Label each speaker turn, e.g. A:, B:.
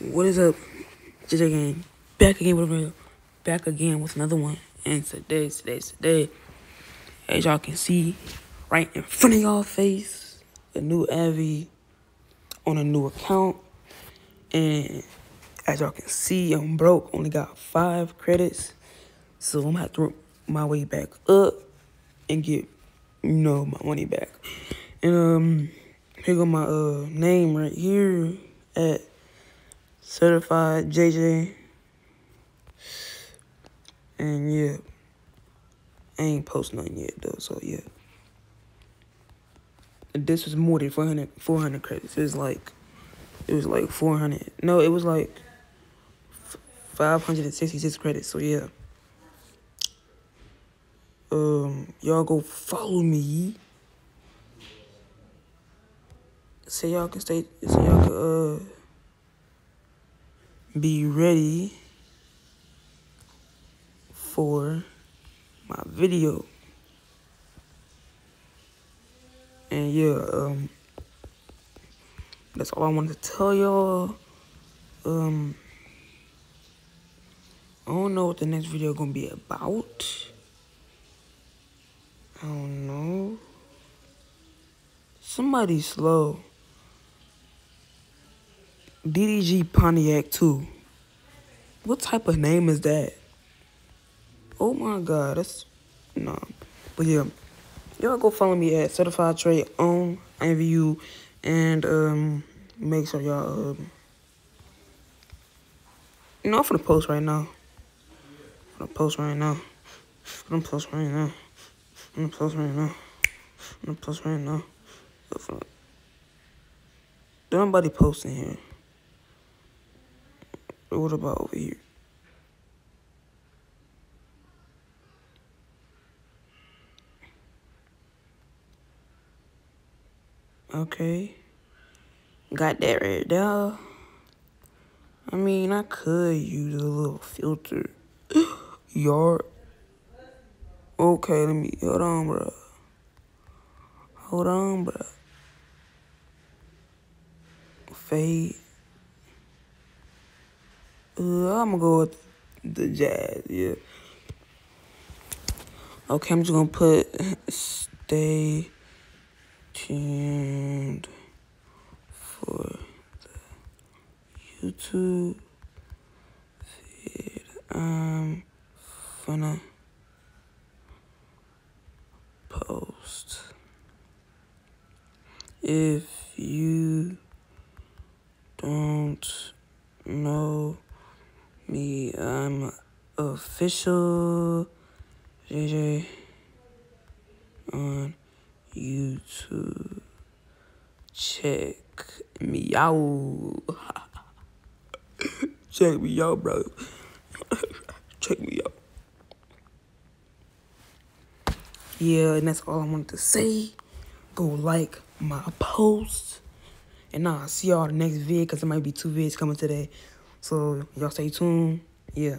A: What is up, JJ Gang? Back again with a back again with another one. And today, today, today, as y'all can see, right in front of y'all face, a new Avi on a new account. And as y'all can see, I'm broke, only got five credits. So I'm gonna have to work my way back up and get, you know, my money back. And um, here go my uh name right here at certified JJ. And yeah, I ain't post nothing yet though, so yeah. This was more than 400, 400 credits. It was like, it was like 400. No, it was like 566 credits, so yeah. Um, y'all go follow me. So y'all can stay, so y'all can, uh, be ready for my video. And yeah, um, that's all I wanted to tell y'all. Um, I don't know what the next video gonna be about. I don't know. Somebody slow. DDG Pontiac 2. What type of name is that? Oh my god, that's nah. But yeah, y'all go follow me at Certified Trade on IMVU and um make sure y'all um you know I'm gonna post right now. I'm gonna post right now. I'm gonna post right now. I'm gonna post right now. I'm gonna post right now. Don't nobody posting here. What about over here? Okay. Got that right there. I mean, I could use a little filter. Yard. Okay, let me, hold on, bro. Hold on, bro. Fade. I'm gonna go with the jazz, yeah. Okay, I'm just gonna put stay tuned for the YouTube feed. I'm gonna post. If you don't know me. I'm official JJ on YouTube. Check me out. Check me out, bro. Check me out. Yeah, and that's all I wanted to say. Go like my post. And I'll see y'all the next vid because there might be two vids coming today. So y'all stay tuned. Yeah.